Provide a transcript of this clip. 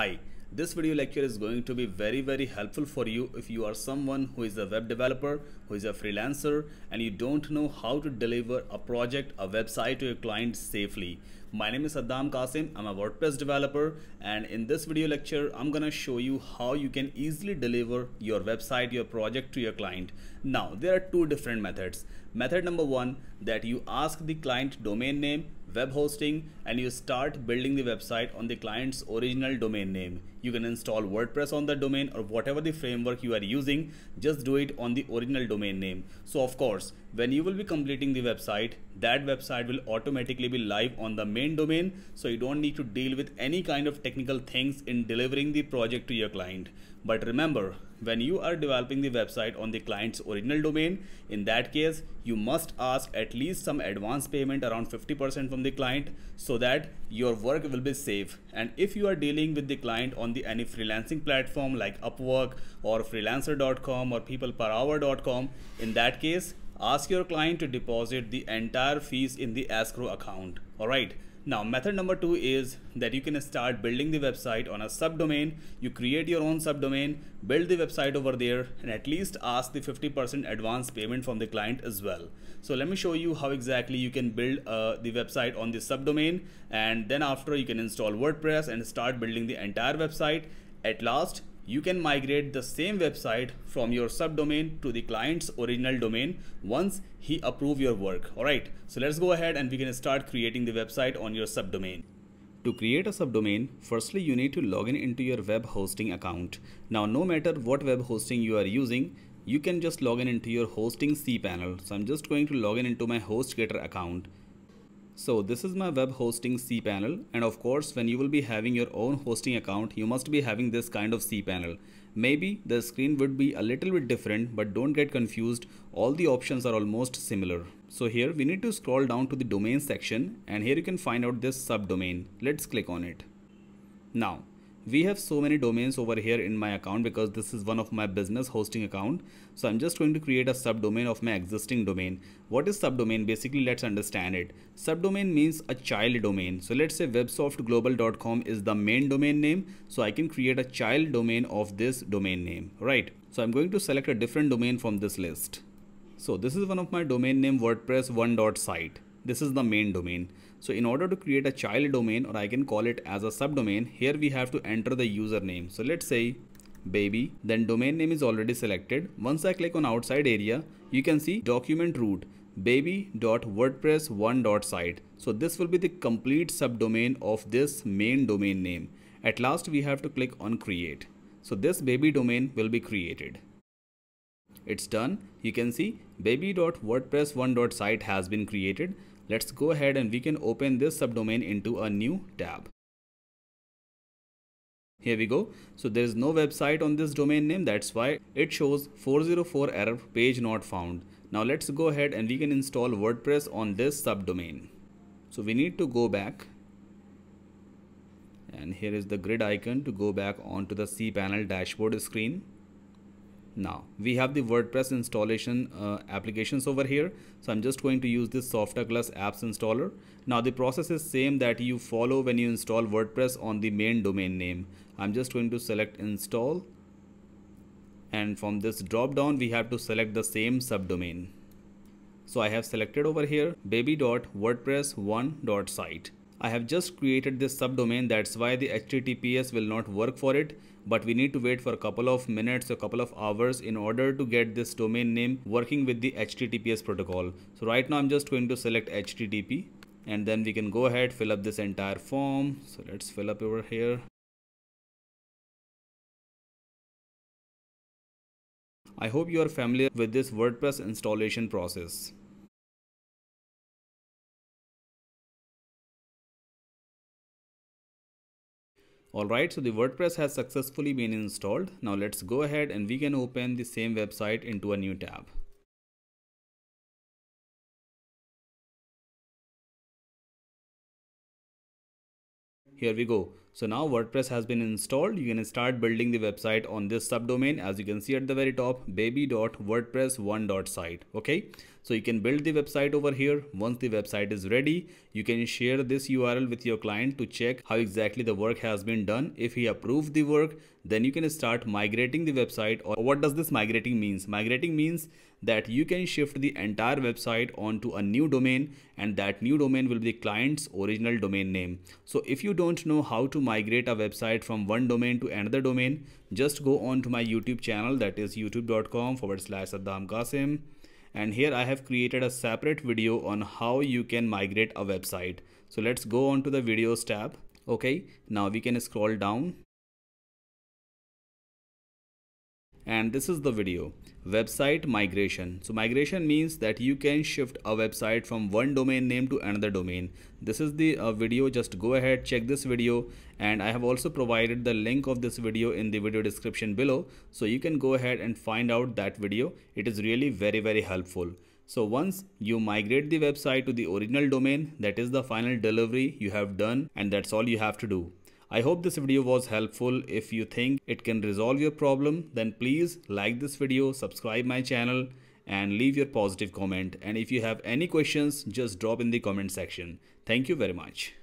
Hi, this video lecture is going to be very very helpful for you if you are someone who is a web developer, who is a freelancer and you don't know how to deliver a project, a website to your client safely. My name is Saddam Kassim, I'm a WordPress developer and in this video lecture I'm gonna show you how you can easily deliver your website, your project to your client. Now there are two different methods. Method number one that you ask the client domain name web hosting and you start building the website on the client's original domain name. You can install WordPress on the domain or whatever the framework you are using, just do it on the original domain name. So of course, when you will be completing the website, that website will automatically be live on the main domain. So you don't need to deal with any kind of technical things in delivering the project to your client. But remember, when you are developing the website on the client's original domain, in that case, you must ask at least some advance payment around 50% from the client so that your work will be safe. And if you are dealing with the client on the any freelancing platform like Upwork or freelancer.com or peopleperhour.com, in that case, ask your client to deposit the entire fees in the escrow account. All right. Now method number two is that you can start building the website on a subdomain. You create your own subdomain, build the website over there and at least ask the 50% advance payment from the client as well. So let me show you how exactly you can build uh, the website on the subdomain and then after you can install WordPress and start building the entire website. At last you can migrate the same website from your subdomain to the client's original domain once he approve your work. All right, so let's go ahead and we can start creating the website on your subdomain. To create a subdomain, firstly you need to log in into your web hosting account. Now no matter what web hosting you are using, you can just log in into your hosting cPanel. So I'm just going to log in into my HostGator account. So this is my web hosting cPanel and of course when you will be having your own hosting account you must be having this kind of cPanel. Maybe the screen would be a little bit different but don't get confused all the options are almost similar. So here we need to scroll down to the domain section and here you can find out this subdomain. Let's click on it. Now we have so many domains over here in my account because this is one of my business hosting account. So i'm just going to create a subdomain of my existing domain. What is subdomain? Basically let's understand it. Subdomain means a child domain. So let's say websoftglobal.com is the main domain name. So i can create a child domain of this domain name right? So i'm going to select a different domain from this list. So this is one of my domain name wordpress one.site this is the main domain so in order to create a child domain or I can call it as a subdomain, here we have to enter the username. So let's say baby, then domain name is already selected. Once I click on outside area, you can see document root baby.wordpress1.site. So this will be the complete subdomain of this main domain name. At last we have to click on create. So this baby domain will be created. It's done. You can see baby.wordpress1.site has been created. Let's go ahead and we can open this subdomain into a new tab. Here we go. So there is no website on this domain name. That's why it shows 404 error page not found. Now let's go ahead and we can install WordPress on this subdomain. So we need to go back and here is the grid icon to go back onto the cPanel dashboard screen. Now we have the WordPress installation uh, applications over here. So I'm just going to use this Softaculous apps installer. Now the process is same that you follow when you install WordPress on the main domain name. I'm just going to select install and from this drop down we have to select the same subdomain. So I have selected over here baby.wordpress1.site. I have just created this subdomain that's why the HTTPS will not work for it but we need to wait for a couple of minutes a couple of hours in order to get this domain name working with the HTTPS protocol. So right now I'm just going to select HTTP and then we can go ahead fill up this entire form. So let's fill up over here. I hope you are familiar with this WordPress installation process. Alright, so the WordPress has successfully been installed. Now let's go ahead and we can open the same website into a new tab. Here we go. So now WordPress has been installed. You can start building the website on this subdomain as you can see at the very top baby.wordpress1.site. Okay. So you can build the website over here. Once the website is ready, you can share this URL with your client to check how exactly the work has been done. If he approved the work, then you can start migrating the website or what does this migrating means? Migrating means that you can shift the entire website onto a new domain and that new domain will be the client's original domain name. So if you don't know how migrate a website from one domain to another domain, just go on to my YouTube channel that is youtube.com forward slash Saddam Kassim and here I have created a separate video on how you can migrate a website. So let's go on to the videos tab. Okay, now we can scroll down and this is the video. Website migration. So migration means that you can shift a website from one domain name to another domain. This is the uh, video. Just go ahead check this video. And i have also provided the link of this video in the video description below. So you can go ahead and find out that video. It is really very very helpful. So once you migrate the website to the original domain that is the final delivery you have done and that's all you have to do I hope this video was helpful. If you think it can resolve your problem, then please like this video, subscribe my channel and leave your positive comment. And if you have any questions, just drop in the comment section. Thank you very much.